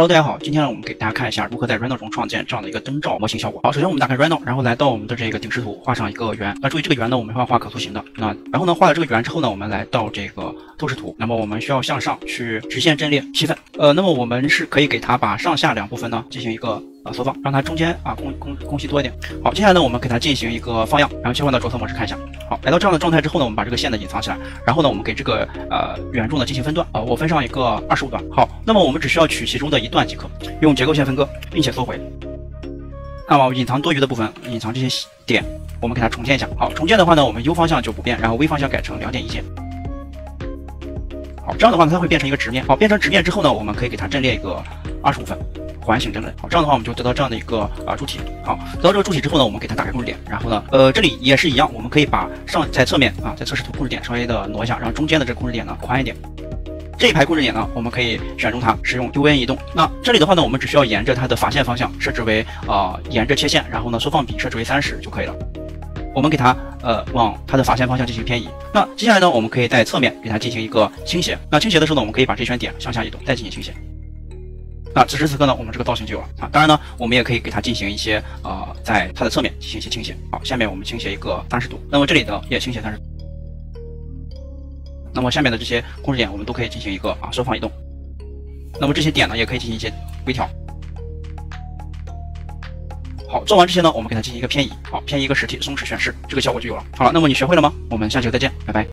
Hello，大家好，今天呢，我们给大家看一下如何在 Rhino 中创建这样的一个灯罩模型效果。好，首先我们打开 Rhino，然后来到我们的这个顶视图，画上一个圆。那注意这个圆呢，我们要画可塑形的。那然后呢，画了这个圆之后呢，我们来到这个透视图，那么我们需要向上去直线阵列七分。呃，那么我们是可以给它把上下两部分呢进行一个呃缩放，让它中间啊空空空隙多一点。好，接下来呢，我们给它进行一个放样，然后切换到着色模式看一下。好，来到这样的状态之后呢，我们把这个线呢隐藏起来，然后呢，我们给这个呃圆柱呢进行分段啊，我分上一个二十五段。好，那么我们只需要取其中的一段即可，用结构线分割，并且缩回。那么隐藏多余的部分，隐藏这些点，我们给它重建一下。好，重建的话呢，我们 U 方向就不变，然后 V 方向改成两点一键。好，这样的话呢，它会变成一个直面。好，变成直面之后呢，我们可以给它阵列一个二十五分。环形阵列，好，这样的话我们就得到这样的一个啊柱体。好，得到这个柱体之后呢，我们给它打开控制点，然后呢，呃，这里也是一样，我们可以把上在侧面啊，在测试图控制点稍微的挪一下，让中间的这个控制点呢宽一点。这一排控制点呢，我们可以选中它，使用 U V N 移动。那这里的话呢，我们只需要沿着它的法线方向设置为啊，沿着切线，然后呢缩放比设置为三十就可以了。我们给它呃往它的法线方向进行偏移。那接下来呢，我们可以在侧面给它进行一个倾斜。那倾斜的时候呢，我们可以把这圈点向下移动，再进行倾斜。那此时此刻呢，我们这个造型就有了啊。当然呢，我们也可以给它进行一些呃，在它的侧面进行一些倾斜。好，下面我们倾斜一个三十度，那么这里呢也倾斜三十度。那么下面的这些控制点，我们都可以进行一个啊缩放移动。那么这些点呢，也可以进行一些微调。好，做完这些呢，我们给它进行一个偏移，好，偏移一个实体，松弛宣示，这个效果就有了。好了，那么你学会了吗？我们下期再见，拜拜。